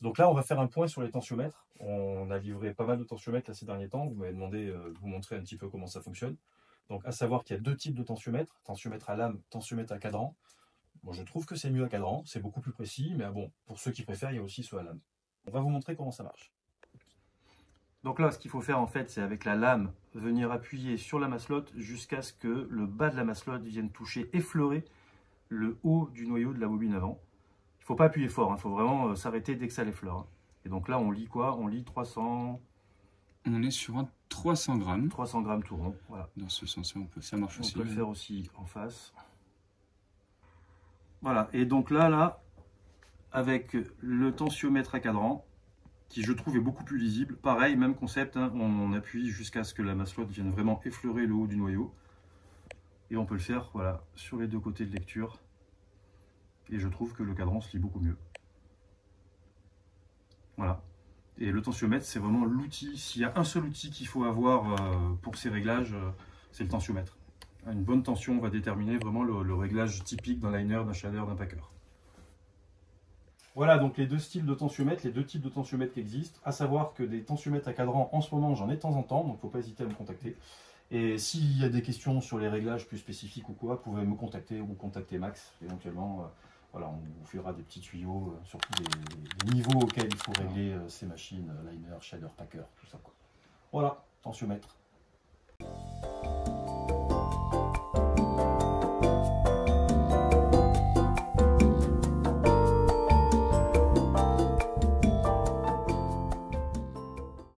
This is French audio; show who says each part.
Speaker 1: Donc là, on va faire un point sur les tensiomètres. On a livré pas mal de tensiomètres là, ces derniers temps. Vous m'avez demandé euh, de vous montrer un petit peu comment ça fonctionne. Donc à savoir qu'il y a deux types de tensiomètres, tensiomètre à lame, tensiomètre à cadran. Bon, je trouve que c'est mieux à cadran, c'est beaucoup plus précis, mais bon, pour ceux qui préfèrent, il y a aussi ceux à lame. On va vous montrer comment ça marche. Donc là, ce qu'il faut faire en fait, c'est avec la lame, venir appuyer sur la masselotte jusqu'à ce que le bas de la masselotte vienne toucher, effleurer le haut du noyau de la bobine avant. Il ne faut pas appuyer fort, il hein, faut vraiment euh, s'arrêter dès que ça l'effleure. Hein. Et donc là, on lit quoi? On lit 300...
Speaker 2: On est sur un 300 grammes.
Speaker 1: 300 grammes tout rond,
Speaker 2: voilà. Dans ce sens-là, on peut, ça marche aussi.
Speaker 1: On peut le faire aussi en face. Voilà, et donc là, là, avec le tensiomètre à cadran, qui je trouve est beaucoup plus lisible. Pareil, même concept, hein, on, appuie jusqu'à ce que la masselotte vienne vraiment effleurer le haut du noyau. Et on peut le faire voilà, sur les deux côtés de lecture. Et je trouve que le cadran se lit beaucoup mieux. Voilà. Et le tensiomètre, c'est vraiment l'outil. S'il y a un seul outil qu'il faut avoir euh, pour ces réglages, euh, c'est le tensiomètre. Une bonne tension va déterminer vraiment le, réglage typique d'un liner, d'un shader, d'un packer. Voilà donc les deux styles de tensiomètres, les deux types de tensiomètres qui existent, à savoir que des tensiomètres à cadran, en ce moment j'en ai de temps en temps, donc faut pas hésiter à me contacter. Et s'il y a des questions sur les réglages plus spécifiques ou quoi, vous pouvez me contacter ou contacter Max éventuellement. Euh, voilà, on vous fera des petits tuyaux euh, sur tous les, niveaux auxquels il faut régler euh, ces machines, liner, shader, packer, tout ça. Quoi. Voilà, tensiomètre.